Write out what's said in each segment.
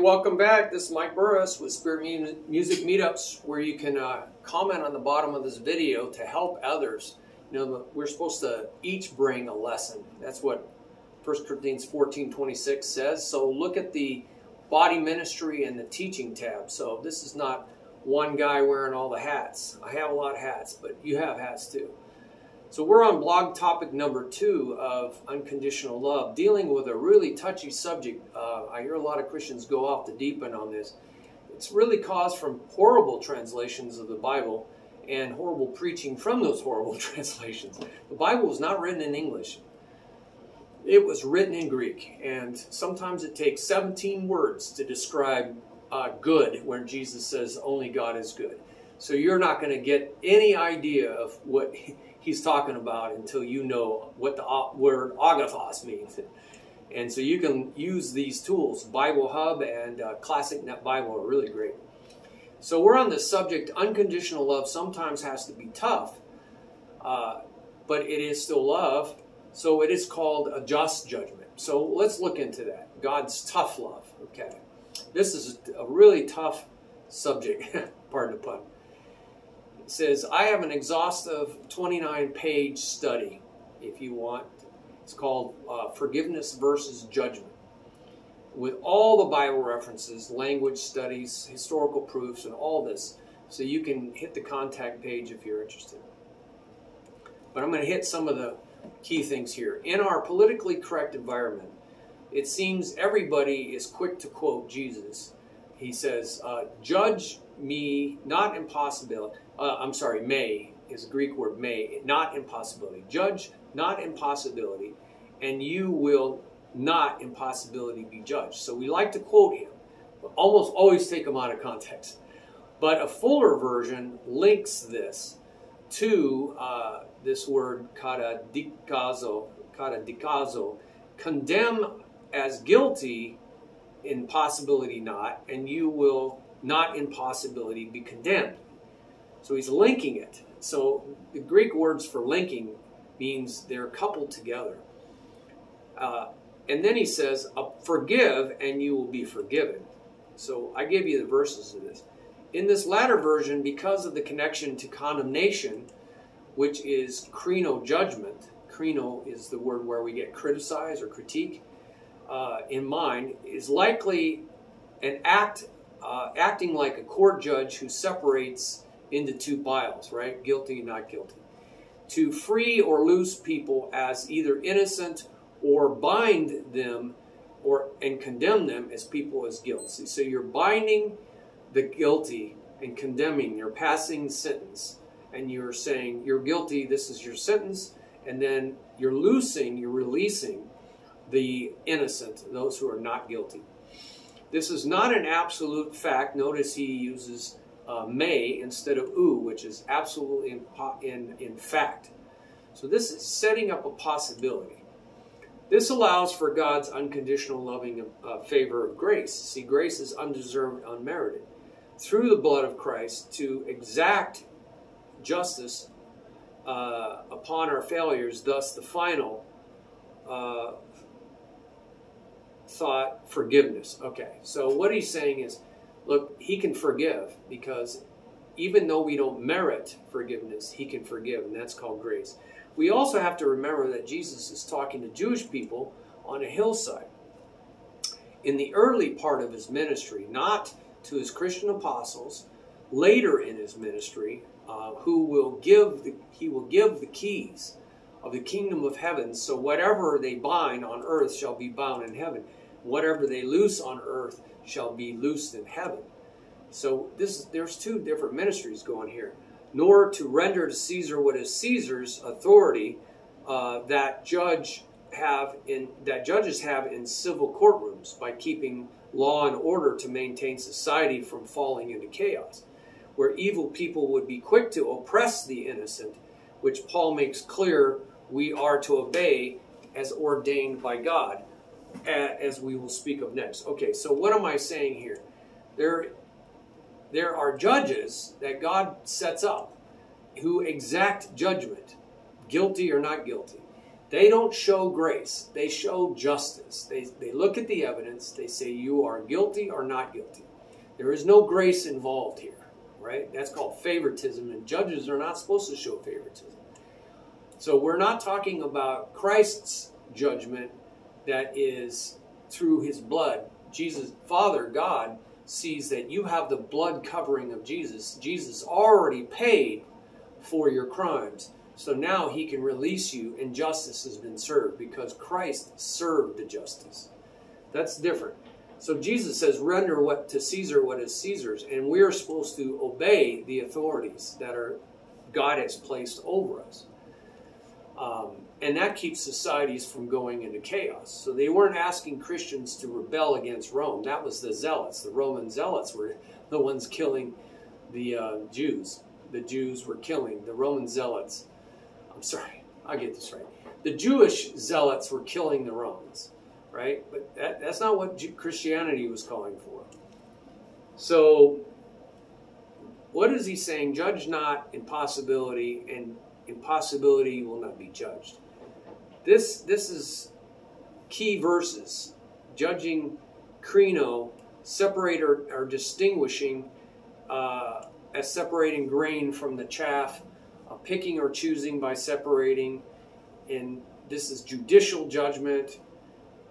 Welcome back. This is Mike Burris with Spirit Music Meetups, where you can uh, comment on the bottom of this video to help others. You know, we're supposed to each bring a lesson. That's what 1 Corinthians 14 26 says. So look at the body ministry and the teaching tab. So this is not one guy wearing all the hats. I have a lot of hats, but you have hats too. So we're on blog topic number two of unconditional love, dealing with a really touchy subject. Uh, I hear a lot of Christians go off the deep end on this. It's really caused from horrible translations of the Bible and horrible preaching from those horrible translations. The Bible was not written in English. It was written in Greek, and sometimes it takes 17 words to describe uh, good when Jesus says only God is good. So you're not going to get any idea of what he's talking about until you know what the word agathos means. And so you can use these tools. Bible Hub and uh, Classic Net Bible are really great. So we're on the subject unconditional love sometimes has to be tough, uh, but it is still love. So it is called a just judgment. So let's look into that. God's tough love. Okay. This is a really tough subject, pardon the pun. Says, I have an exhaustive 29 page study, if you want. It's called uh, Forgiveness versus Judgment. With all the Bible references, language studies, historical proofs, and all this. So you can hit the contact page if you're interested. But I'm going to hit some of the key things here. In our politically correct environment, it seems everybody is quick to quote Jesus. He says, uh, Judge me not impossibility uh, I'm sorry, may is a Greek word may, not impossibility. Judge not impossibility, and you will not impossibility be judged. So we like to quote him, but almost always take him out of context. But a fuller version links this to uh, this word katadikazo, katadikazo, condemn as guilty in possibility not, and you will not in possibility be condemned. So he's linking it. So the Greek words for linking means they're coupled together. Uh, and then he says, uh, Forgive and you will be forgiven. So I give you the verses of this. In this latter version, because of the connection to condemnation, which is krino judgment, krino is the word where we get criticize or critique, uh, in mind, is likely an act uh, acting like a court judge who separates into two piles, right? Guilty and not guilty. To free or loose people as either innocent or bind them or and condemn them as people as guilty. So you're binding the guilty and condemning, you're passing sentence and you're saying you're guilty, this is your sentence, and then you're loosing, you're releasing the innocent, those who are not guilty. This is not an absolute fact. Notice he uses uh, may instead of oo, which is absolutely in, in, in fact. So this is setting up a possibility. This allows for God's unconditional loving uh, favor of grace. See, grace is undeserved, unmerited. Through the blood of Christ to exact justice uh, upon our failures, thus the final uh, thought, forgiveness. Okay, so what he's saying is Look, he can forgive because even though we don't merit forgiveness, he can forgive, and that's called grace. We also have to remember that Jesus is talking to Jewish people on a hillside. In the early part of his ministry, not to his Christian apostles, later in his ministry, uh, who will give the, he will give the keys of the kingdom of heaven. So whatever they bind on earth shall be bound in heaven. Whatever they loose on earth shall be loosed in heaven. So this there's two different ministries going here. Nor to render to Caesar what is Caesar's authority uh, that judge have in that judges have in civil courtrooms by keeping law and order to maintain society from falling into chaos, where evil people would be quick to oppress the innocent, which Paul makes clear we are to obey as ordained by God as we will speak of next. Okay, so what am I saying here? There, there are judges that God sets up who exact judgment, guilty or not guilty. They don't show grace, they show justice. They, they look at the evidence, they say you are guilty or not guilty. There is no grace involved here, right? That's called favoritism, and judges are not supposed to show favoritism. So we're not talking about Christ's judgment that is through his blood. Jesus, Father, God, sees that you have the blood covering of Jesus. Jesus already paid for your crimes. So now he can release you and justice has been served because Christ served the justice. That's different. So Jesus says, render what to Caesar what is Caesar's, and we're supposed to obey the authorities that are God has placed over us. Um, and that keeps societies from going into chaos. So they weren't asking Christians to rebel against Rome. That was the zealots. The Roman zealots were the ones killing the uh, Jews. The Jews were killing the Roman zealots. I'm sorry, I get this right. The Jewish zealots were killing the Romans, right? But that, that's not what Christianity was calling for. So, what is he saying? Judge not impossibility, and impossibility will not be judged. This this is key verses. Judging krino, separate or, or distinguishing uh, as separating grain from the chaff, uh, picking or choosing by separating, and this is judicial judgment,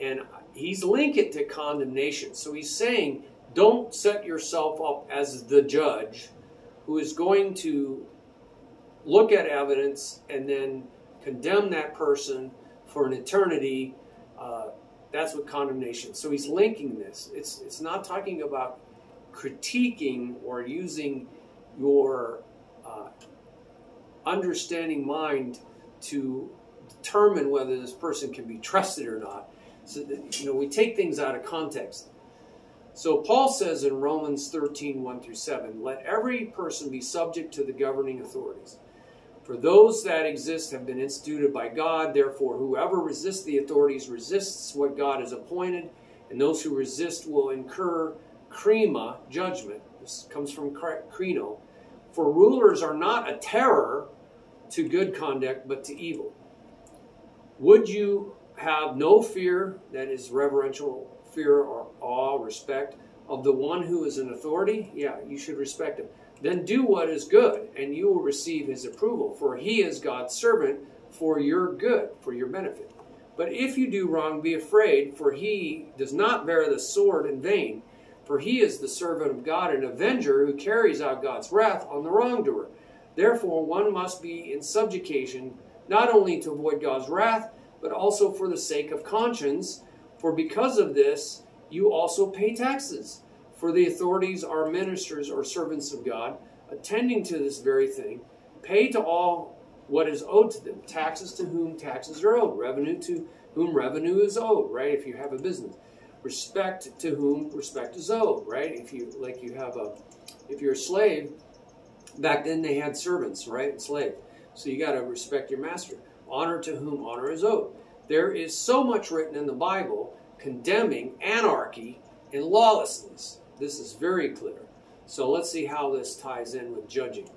and he's linking it to condemnation. So he's saying, don't set yourself up as the judge who is going to look at evidence and then condemn that person for an eternity. Uh, that's what condemnation. So he's linking this. It's it's not talking about critiquing or using your uh, understanding mind to determine whether this person can be trusted or not. So that, you know we take things out of context. So Paul says in Romans 13, 1 through 7, let every person be subject to the governing authorities for those that exist have been instituted by God. Therefore, whoever resists the authorities resists what God has appointed, and those who resist will incur krima, judgment. This comes from krino. For rulers are not a terror to good conduct, but to evil. Would you have no fear, that is reverential fear or awe, respect, of the one who is an authority? Yeah, you should respect him. Then do what is good, and you will receive his approval, for he is God's servant for your good, for your benefit. But if you do wrong, be afraid, for he does not bear the sword in vain, for he is the servant of God, an avenger who carries out God's wrath on the wrongdoer. Therefore, one must be in subjugation, not only to avoid God's wrath, but also for the sake of conscience, for because of this, you also pay taxes. For the authorities are ministers or servants of God, attending to this very thing. Pay to all what is owed to them. Taxes to whom taxes are owed. Revenue to whom revenue is owed, right? If you have a business. Respect to whom respect is owed, right? If you like you have a if you're a slave, back then they had servants, right? Slave. So you got to respect your master. Honor to whom honor is owed. There is so much written in the Bible condemning anarchy and lawlessness. This is very clear. So let's see how this ties in with judging.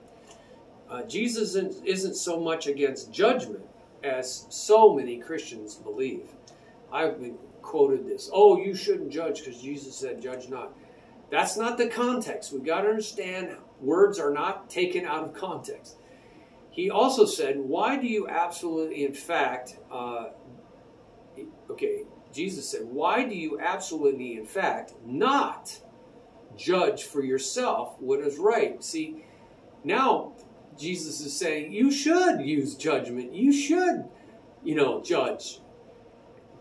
Uh, Jesus isn't, so much against judgment as so many Christians believe. I've been quoted this. Oh, you shouldn't judge because Jesus said, judge not. That's not the context. We've got to understand words are not taken out of context. He also said, Why do you absolutely, in fact, uh, okay, Jesus said, Why do you absolutely, in fact, not judge for yourself what is right. See, now Jesus is saying you should use judgment. You should, you know, judge.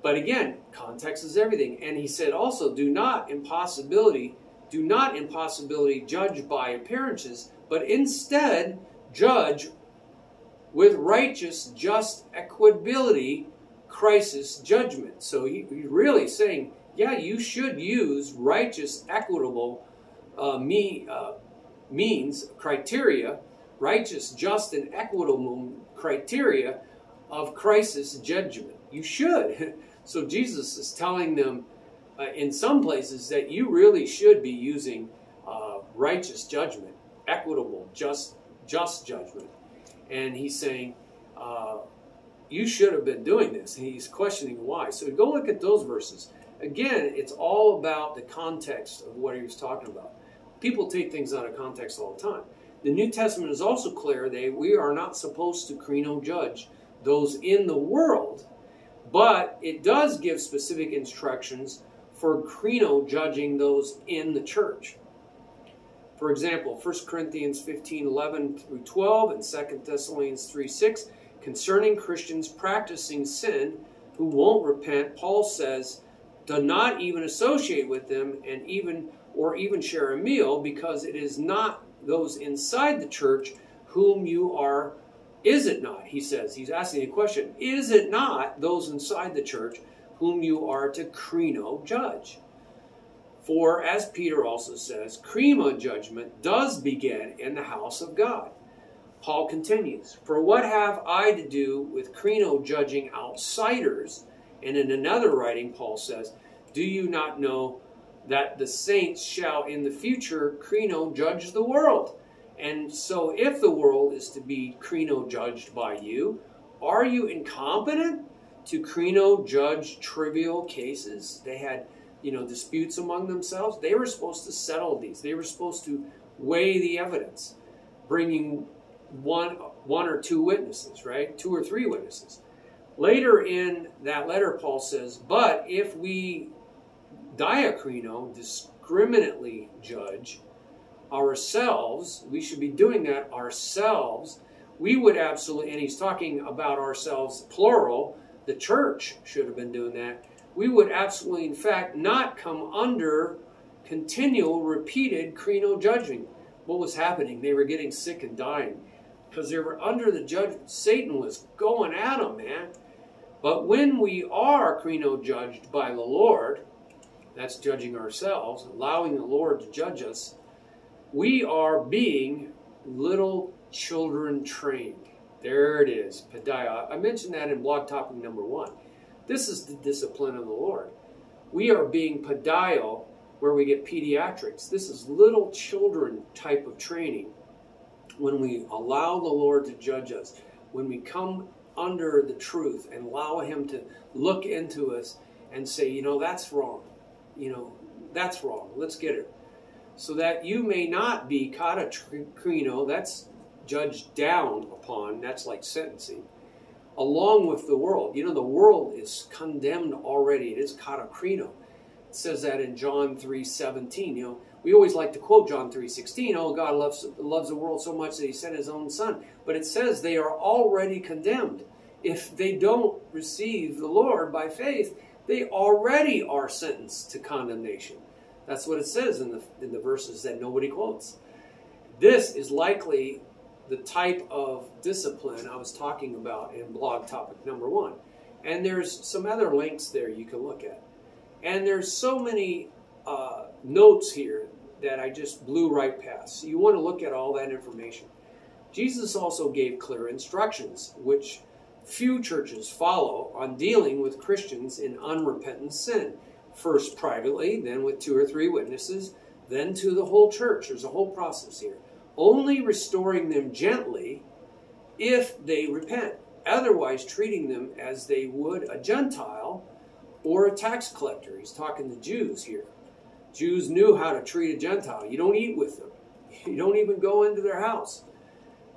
But again, context is everything. And he said also, do not impossibility, do not impossibility judge by appearances, but instead judge with righteous, just equability, krisis judgment. So he, he's really saying, yeah, you should use righteous, equitable uh, me, uh, means, criteria, righteous, just, and equitable criteria of krisis judgment. You should. So Jesus is telling them uh, in some places that you really should be using uh, righteous judgment, equitable, just, just judgment. And he's saying, uh, you should have been doing this. He's questioning why. So go look at those verses. Again, it's all about the context of what he was talking about. People take things out of context all the time. The New Testament is also clear that we are not supposed to krino judge those in the world, but it does give specific instructions for krino judging those in the church. For example, 1 Corinthians 15 11 through 12 and 2 Thessalonians 3 6, concerning Christians practicing sin who won't repent, Paul says, do not even associate with them and even or even share a meal because it is not those inside the church whom you are is it not? He says he's asking a question is it not those inside the church whom you are to krino judge? For as peter also says krino judgment does begin in the house of god. Paul continues for what have i to do with krino judging outsiders and in another writing paul says do you not know that the saints shall in the future krino judge the world. And so, if the world is to be krino judged by you, are you incompetent to krino judge trivial cases? They had, you know, disputes among themselves. They were supposed to settle these. They were supposed to weigh the evidence, bringing one, one or two witnesses, right? Two or three witnesses. Later in that letter, Paul says, "But if we diakrino, discriminately judge ourselves, we should be doing that ourselves. We would absolutely, and he's talking about ourselves plural, the church should have been doing that. We would absolutely, in fact, not come under continual, repeated krino judging. What was happening? They were getting sick and dying because they were under the judgment. Satan was going at them, man. But when we are krino judged by the Lord, that's judging ourselves, allowing the Lord to judge us, we are being little children trained. There it is, Paideia. I mentioned that in blog topic number one. This is the discipline of the Lord. We are being Paideia where we get pediatrics. This is little children type of training when we allow the Lord to judge us, when we come under the truth and allow Him to look into us and say, you know, that's wrong you know, that's wrong. Let's get it. So that you may not be katakrino, that's judged down upon, that's like sentencing, along with the world. You know, the world is condemned already. It is katakrino. It says that in John 3.17. You know, we always like to quote John 3.16, oh, God loves, loves the world so much that he sent his own son. But it says they are already condemned. If they don't receive the Lord by faith, they already are sentenced to condemnation. That's what it says in the, in the verses that nobody quotes. This is likely the type of discipline I was talking about in blog topic number one. And there's some other links there you can look at. And there's so many uh, notes here that I just blew right past. So you want to look at all that information. Jesus also gave clear instructions, which few churches follow on dealing with Christians in unrepentant sin. First privately, then with two or three witnesses, then to the whole church. There's a whole process here. Only restoring them gently if they repent. Otherwise, treating them as they would a Gentile or a tax collector. He's talking to Jews here. Jews knew how to treat a Gentile. You don't eat with them, you don't even go into their house.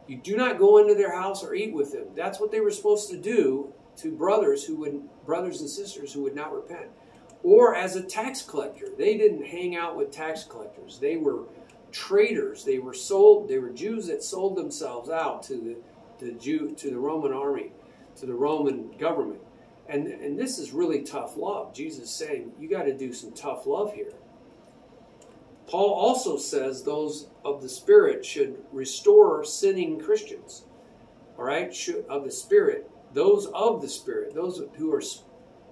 You do not go into their house or eat with them. That's what they were supposed to do to brothers who would brothers and sisters who would not repent. Or as a tax collector. They didn't hang out with tax collectors. They were traitors. They were sold they were Jews that sold themselves out to the, the Jew to the Roman army, to the Roman government. And and this is really tough love. Jesus is saying, you got to do some tough love here. Paul also says those of the Spirit should restore sinning Christians. All right, should, of the Spirit, those of the Spirit, those who are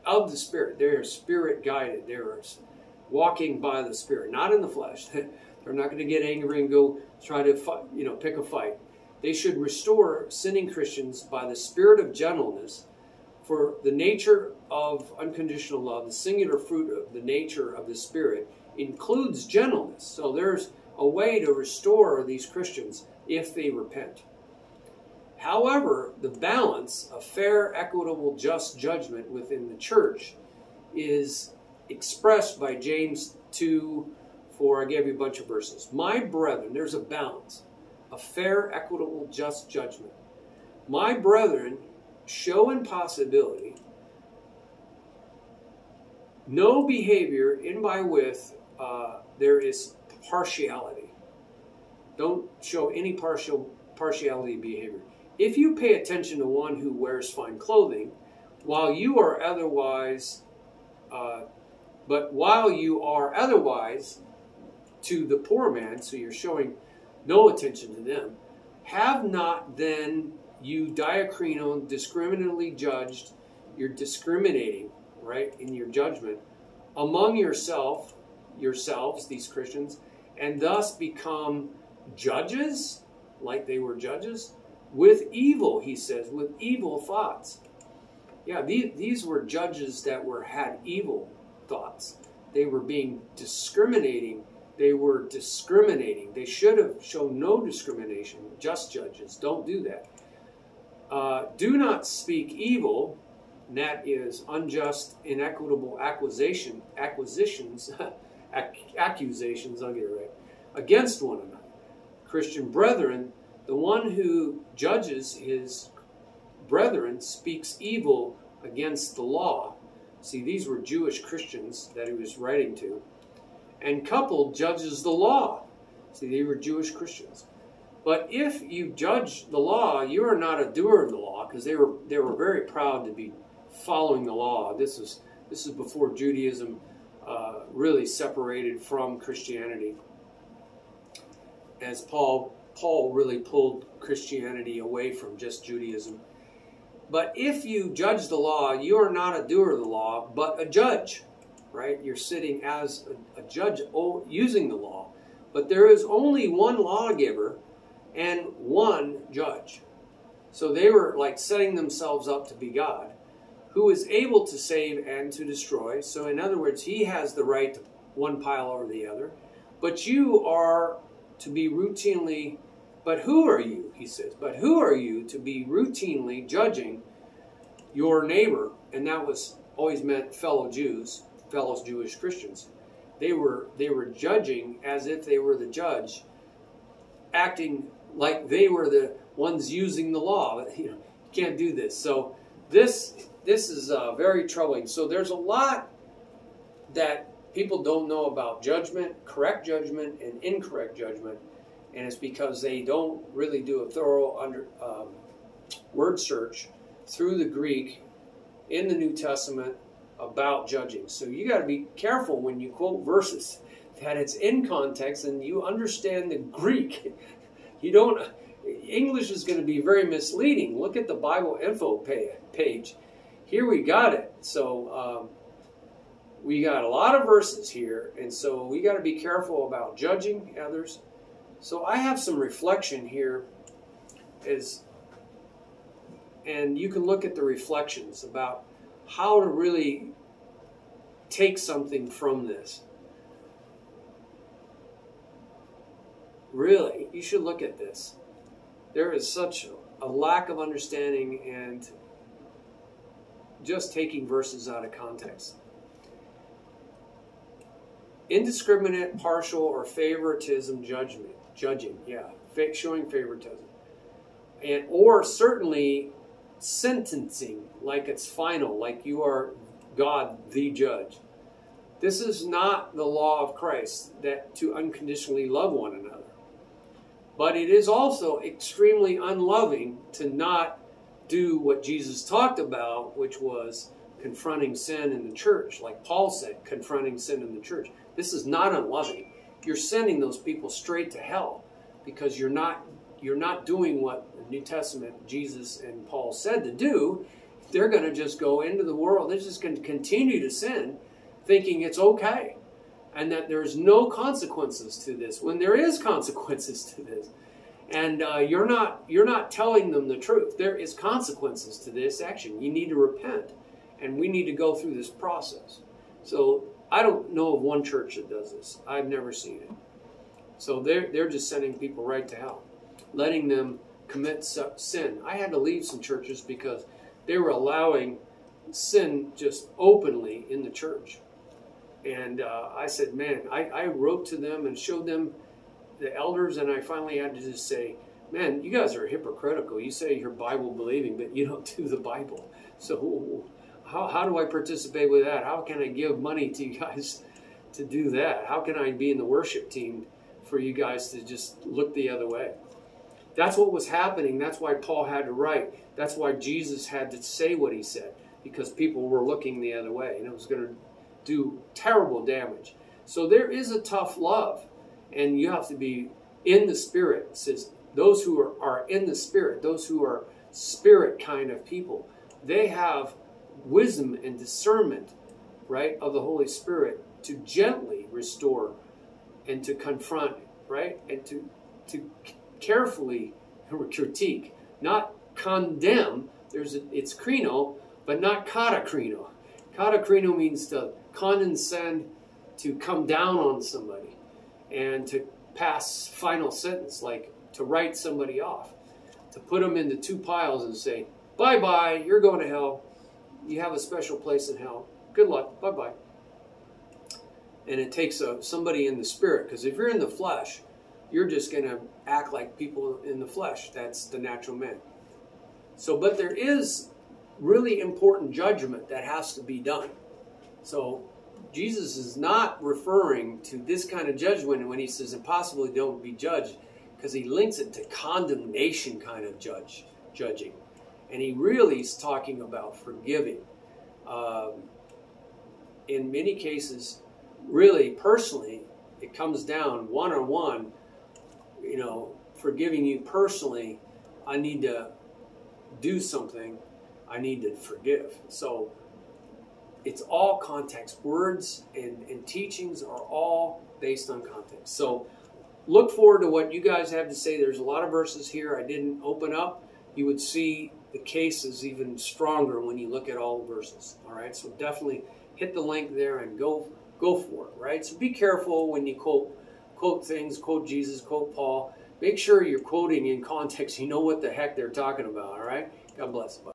of the Spirit, they are Spirit guided. They are walking by the Spirit, not in the flesh. They're not going to get angry and go try to fight, you know pick a fight. They should restore sinning Christians by the Spirit of gentleness, for the nature of unconditional love, the singular fruit of the nature of the Spirit includes gentleness. So there's a way to restore these Christians if they repent. However, the balance of fair, equitable, just judgment within the church is expressed by James 2 4. I gave you a bunch of verses. My brethren, there's a balance, a fair, equitable, just judgment. My brethren, show impossibility, no behavior in by with uh, there is partiality. Don't show any partial partiality behavior. If you pay attention to one who wears fine clothing, while you are otherwise, uh, but while you are otherwise to the poor man, so you're showing no attention to them, have not then you diakrino discriminately judged, you're discriminating, right, in your judgment among yourself, yourselves, these Christians, and thus become judges, like they were judges, with evil, he says, with evil thoughts. Yeah, these, these were judges that were had evil thoughts. They were being discriminating. They were discriminating. They should have shown no discrimination. Just judges. Don't do that. Uh, do not speak evil, that is unjust, inequitable acquisition, acquisitions, accusations, I'll get it right, against one another. Christian brethren, the one who judges his brethren speaks evil against the law. See, these were Jewish Christians that he was writing to. And coupled judges the law. See, they were Jewish Christians. But if you judge the law, you are not a doer of the law, because they were they were very proud to be following the law. This is this is before Judaism uh, really separated from Christianity, as Paul Paul really pulled Christianity away from just Judaism. But if you judge the law, you are not a doer of the law, but a judge, right? You're sitting as a, a judge using the law. But there is only one lawgiver and one judge. So they were like setting themselves up to be God who is able to save and to destroy. So, in other words, he has the right to one pile over the other. But you are to be routinely, but who are you, he says, but who are you to be routinely judging your neighbor? And that was always meant fellow Jews, fellow Jewish Christians. They were, they were judging as if they were the judge, acting like they were the ones using the law. You know, can't do this. So this this is uh, very troubling. So there's a lot that people don't know about judgment, correct judgment, and incorrect judgment, and it's because they don't really do a thorough under um, word search through the Greek in the New Testament about judging. So you got to be careful when you quote verses that it's in context and you understand the Greek. You don't. English is going to be very misleading. Look at the Bible info page here we got it. So um, we got a lot of verses here, and so we got to be careful about judging others. So I have some reflection here, as and you can look at the reflections about how to really take something from this. Really, you should look at this. There is such a lack of understanding and just taking verses out of context. Indiscriminate, partial, or favoritism judgment, judging, yeah, showing favoritism, and or certainly sentencing like it's final, like you are God the judge. This is not the law of Christ that to unconditionally love one another. But it is also extremely unloving to not do what Jesus talked about, which was confronting sin in the church, like Paul said, confronting sin in the church. This is not unloving. You're sending those people straight to hell because you're not you're not doing what the New Testament Jesus and Paul said to do. They're going to just go into the world. They're just going to continue to sin, thinking it's okay, and that there's no consequences to this. When there is consequences to this, and uh, you're not you're not telling them the truth. There is consequences to this action. You need to repent, and we need to go through this process. So I don't know of one church that does this. I've never seen it. So they're they're just sending people right to hell, letting them commit sin. I had to leave some churches because they were allowing sin just openly in the church. And uh, I said, man, I, I wrote to them and showed them the elders, and I finally had to just say, man, you guys are hypocritical. You say you're Bible believing, but you don't do the Bible. So how, how do I participate with that? How can I give money to you guys to do that? How can I be in the worship team for you guys to just look the other way? That's what was happening. That's why Paul had to write. That's why Jesus had to say what he said, because people were looking the other way, and it was going to do terrible damage. So there is a tough love, and you have to be in the spirit. It says those who are, are in the spirit, those who are spirit kind of people, they have wisdom and discernment, right, of the Holy Spirit to gently restore and to confront, right, and to to carefully critique, not condemn. There's a, it's krino, but not katakrino. Katakrino means to condescend, to come down on somebody, and to pass final sentence, like to write somebody off, to put them into two piles and say, bye bye, you're going to hell. You have a special place in hell. Good luck. Bye bye. And it takes a, somebody in the spirit, because if you're in the flesh, you're just going to act like people in the flesh. That's the natural man. So, but there is really important judgment that has to be done. So, Jesus is not referring to this kind of judgment when he says impossibly don't be judged, because he links it to condemnation kind of judge judging, and he really is talking about forgiving. Um, in many cases, really personally, it comes down one on one. You know, forgiving you personally, I need to do something. I need to forgive. So it's all context. Words and, and teachings are all based on context. So look forward to what you guys have to say. There's a lot of verses here I didn't open up. You would see the case is even stronger when you look at all verses. All right, so definitely hit the link there and go go for it. Right, so be careful when you quote quote things, quote Jesus, quote Paul. Make sure you're quoting in context. You know what the heck they're talking about. All right, God bless.